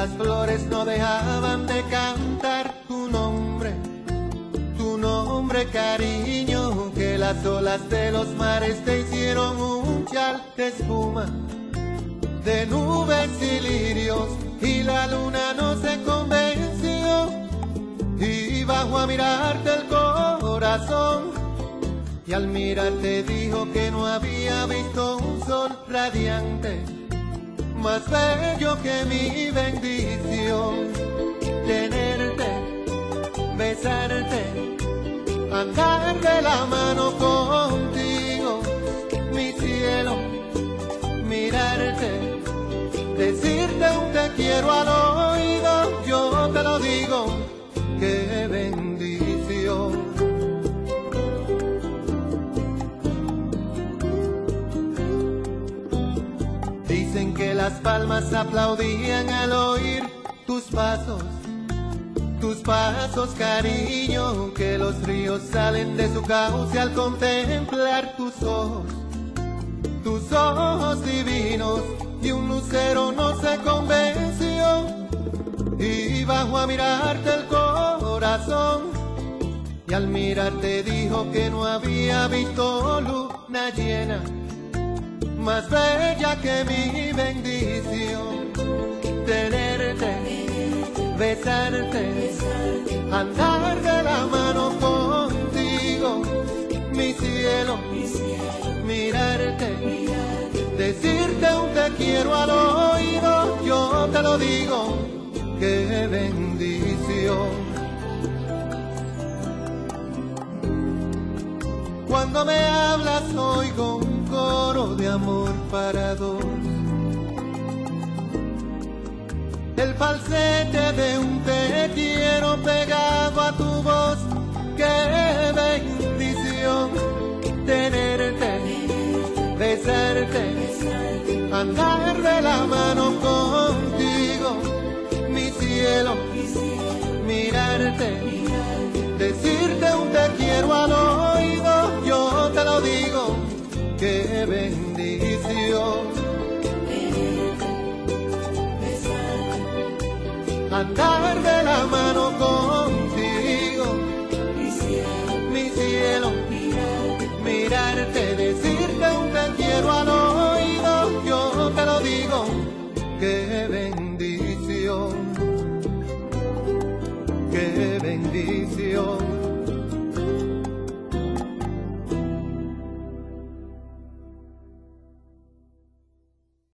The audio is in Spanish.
las flores no dejaban de cantar tu nombre, tu nombre cariño, que las olas de los mares te hicieron un chal de espuma, de nubes y lirios, y la luna no se convenció, y bajo a mirarte el corazón, y al mirarte dijo que no había visto un sol radiante más bello que mi bendición. Tenerte, besarte, andar de la mano contigo, mi cielo, mirarte, decirte un te quiero al oído, las palmas aplaudían al oír tus pasos, tus pasos cariño, que los ríos salen de su cauce al contemplar tus ojos, tus ojos divinos, y un lucero no se convenció, y bajo a mirarte el corazón, y al mirarte dijo que no había visto luna llena más bella que mi bendición. Tenerte, besarte, andar de la mano contigo, mi cielo, mirarte, decirte un te quiero al oído, yo te lo digo, qué bendición. Cuando me hablas oigo de amor para dos. El falsete de un te quiero pegado a tu voz. Qué bendición tenerte, besarte, andar de la mano contigo, mi cielo, mirarte, decirte un te quiero al oído, yo te lo digo, qué bendición. Andar de la mano contigo, mi cielo, mi cielo, mirarte, decirte un te quiero al oído, yo te lo digo, qué bendición, qué bendición.